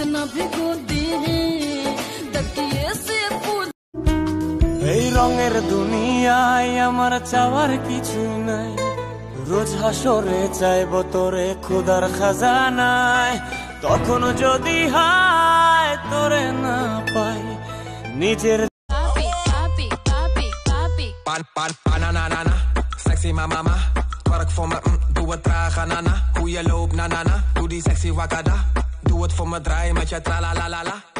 इतना भिगो दी तकिए से पूछ এই রঙের দুনিয়ায় আমার চাওয়ার কিছু নাই রোজ হাসরে চাইব তোরে খুদার খাজানায় তখন যদি হায় তোরে না পাই নিজের papi papi papi papi Pan, pan, pananana. Sexy ma mama. Twerk voor me, mm, doe het traag, nana. Hoe je loopt, na na na. Doe die sexy wakada. Doe het voor me, draai met je tra la la la la.